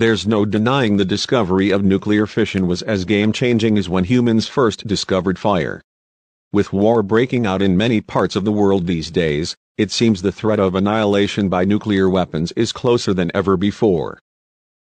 There's no denying the discovery of nuclear fission was as game-changing as when humans first discovered fire. With war breaking out in many parts of the world these days, it seems the threat of annihilation by nuclear weapons is closer than ever before.